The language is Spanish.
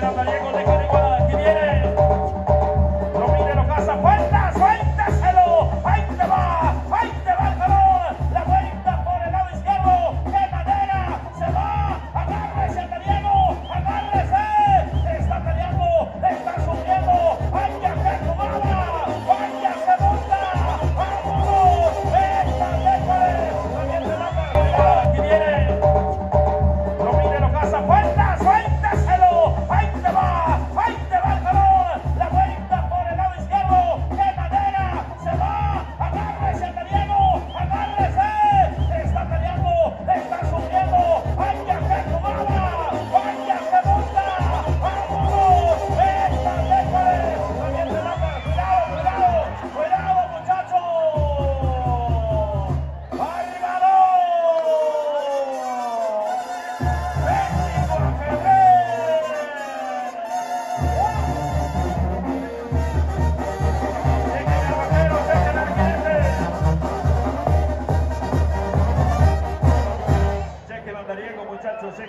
María con notaría con muchachos.